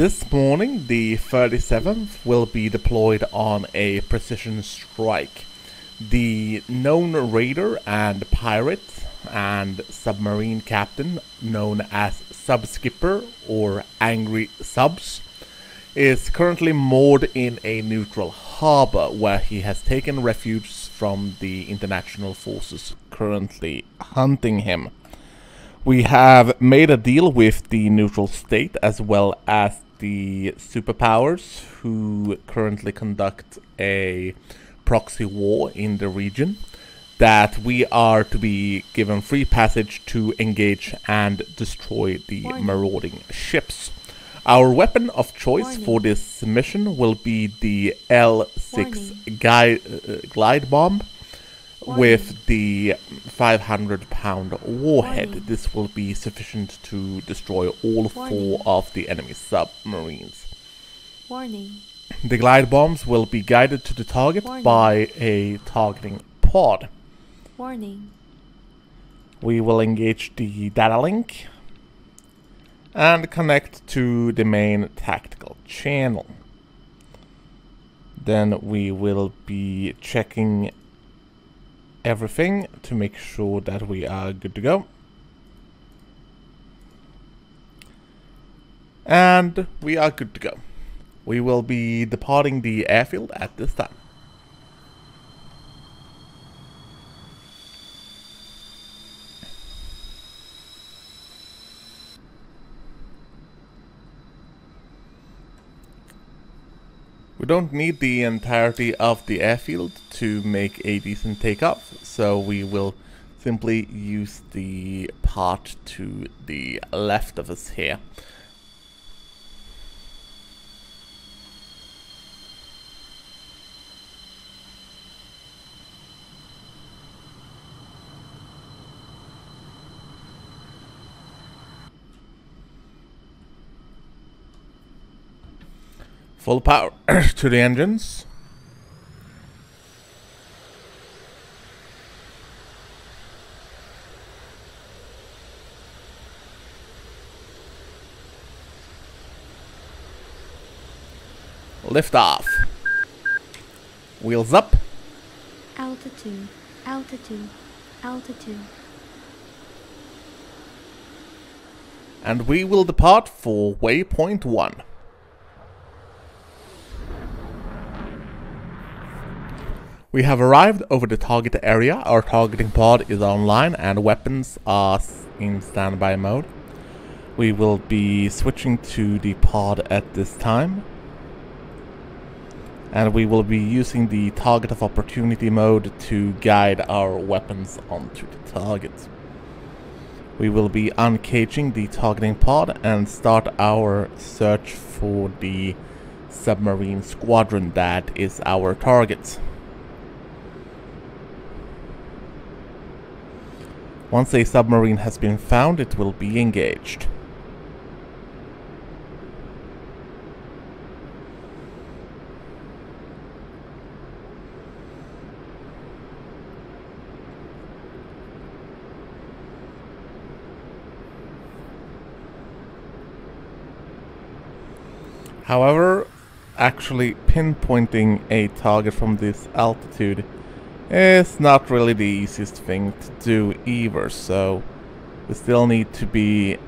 This morning, the 37th will be deployed on a precision strike. The known raider and pirate and submarine captain, known as Subskipper or Angry Subs, is currently moored in a neutral harbor where he has taken refuge from the international forces currently hunting him. We have made a deal with the neutral state as well as the superpowers who currently conduct a proxy war in the region that we are to be given free passage to engage and destroy the marauding ships. Our weapon of choice for this mission will be the LS-6 guide, uh, glide bomb with the 500 pound warhead. This will be sufficient to destroy all four of the enemy submarines. Warning. The glide bombs will be guided to the target Warning. by a targeting pod. Warning. We will engage the data link and connect to the main tactical channel. Then we will be checking everything to make sure that we are good to go. And we are good to go. We will be departing the airfield at this time. Don't need the entirety of the airfield to make a decent takeoff, so we will simply use the part to the left of us here. Full power to the engines. Lift off. Wheels up. Altitude. Altitude. Altitude. And we will depart for waypoint 1. We have arrived over the target area. Our targeting pod is online and weapons are in standby mode. We will be switching to the pod at this time. And we will be using the target of opportunity mode to guide our weapons onto the target. We will be uncaging the targeting pod and start our search for the submarine squadron that is our target. Once a submarine has been found, it will be engaged. However, actually pinpointing a target from this altitude is not really the easiest thing to do either, so we still need to be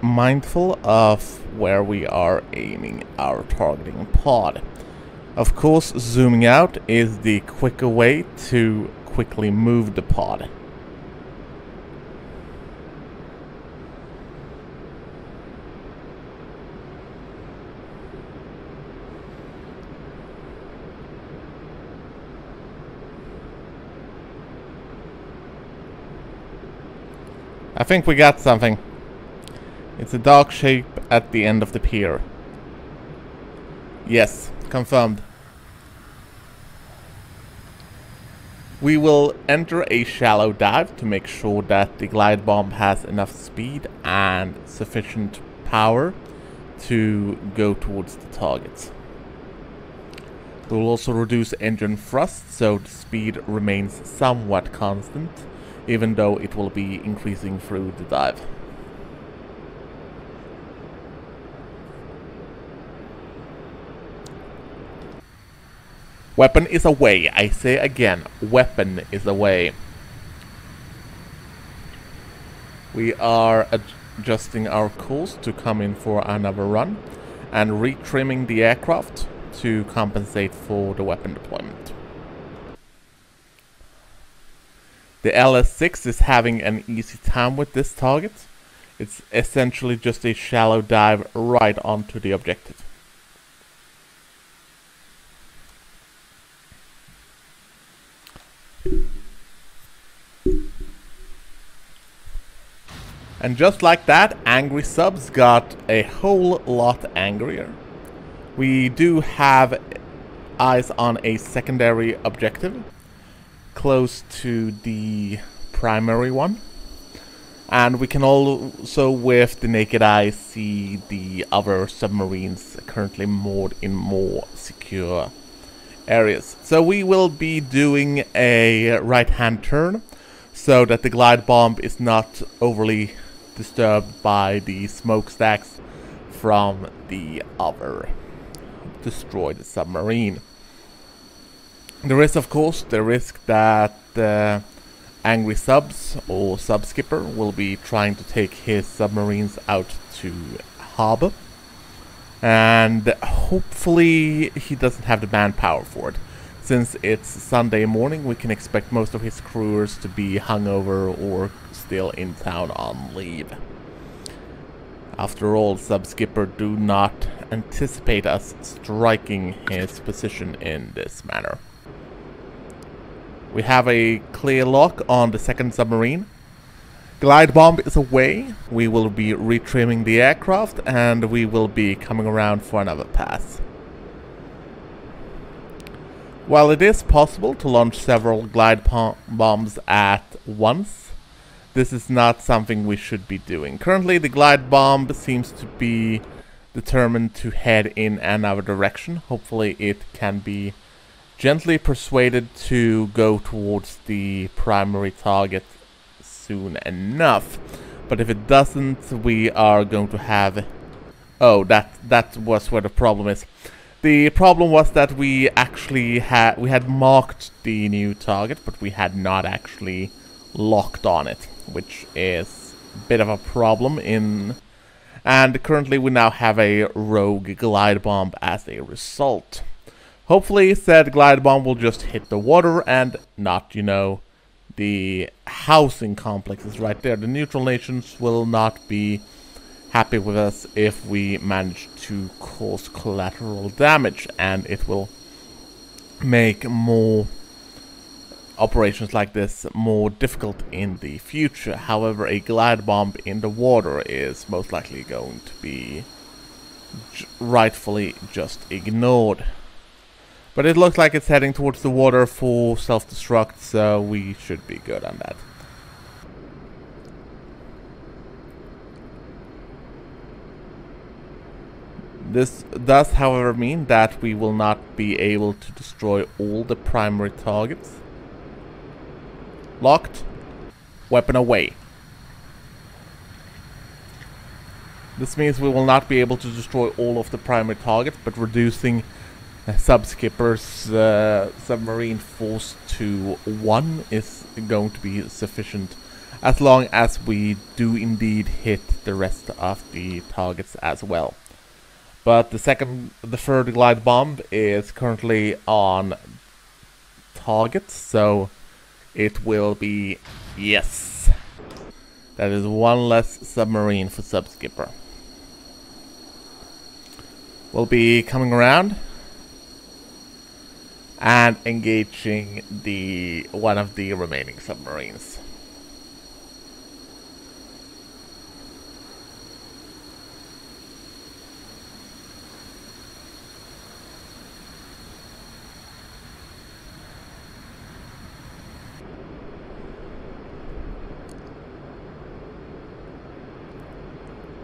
mindful of where we are aiming our targeting pod. Of course, zooming out is the quicker way to quickly move the pod. I think we got something. It's a dark shape at the end of the pier. Yes, confirmed. We will enter a shallow dive to make sure that the glide bomb has enough speed and sufficient power to go towards the target. We will also reduce engine thrust so the speed remains somewhat constant, even though it will be increasing through the dive. Weapon is away. I say again, weapon is away. We are adjusting our course to come in for another run and retrimming the aircraft to compensate for the weapon deployment. The LS-6 is having an easy time with this target. It's essentially just a shallow dive right onto the objective. And just like that, Angry Subs got a whole lot angrier. We do have eyes on a secondary objective close to the primary one. And we can also, with the naked eye, see the other submarines currently moored in more secure areas. So we will be doing a right-hand turn so that the glide bomb is not overly disturbed by the smokestacks from the other destroyed submarine. There is, of course, the risk that uh, Angry Subs or Subskipper will be trying to take his submarines out to harbor. And hopefully he doesn't have the manpower for it. Since it's Sunday morning, we can expect most of his crewers to be hungover or still in town on leave. After all, Subskipper do not anticipate us striking his position in this manner. We have a clear lock on the second submarine. Glide bomb is away. We will be retrimming the aircraft and we will be coming around for another pass. While it is possible to launch several glide bombs at once, this is not something we should be doing. Currently the glide bomb seems to be determined to head in another direction. Hopefully it can be gently persuaded to go towards the primary target soon enough. But if it doesn't, we are going to have... Oh, that that was where the problem is. The problem was that we actually had we had marked the new target, but we had not actually locked on it, which is a bit of a problem in... And currently we now have a rogue glide bomb as a result. Hopefully said glide bomb will just hit the water and not, you know, the housing complexes right there. The neutral nations will not be happy with us if we manage to cause collateral damage and it will make more operations like this more difficult in the future. However, a glide bomb in the water is most likely going to be rightfully just ignored. But it looks like it's heading towards the water for self-destruct, so we should be good on that. This does, however, mean that we will not be able to destroy all the primary targets. Locked. Weapon away. This means we will not be able to destroy all of the primary targets, but reducing Subskipper's uh, submarine force to one is going to be sufficient as long as we do indeed hit the rest of the targets as well. But the second, the third glide bomb is currently on target, so it will be yes. That is one less submarine for Subskipper. We'll be coming around and engaging the one of the remaining submarines.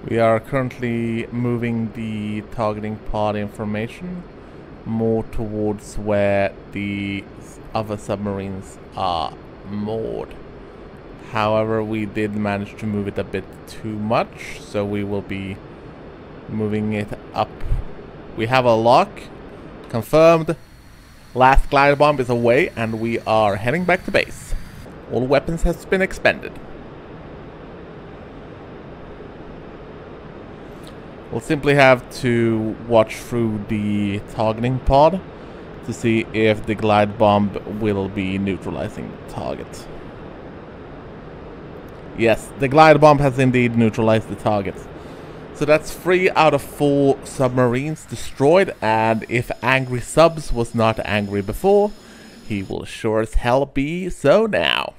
We are currently moving the targeting pod information more towards where the other submarines are moored. However, we did manage to move it a bit too much, so we will be moving it up. We have a lock, confirmed, Last glide bomb is away and we are heading back to base. All weapons has been expended. We'll simply have to watch through the targeting pod to see if the glide bomb will be neutralizing the target. Yes, the glide bomb has indeed neutralized the target. So that's three out of four submarines destroyed, and if Angry Subs was not angry before, he will sure as hell be so now.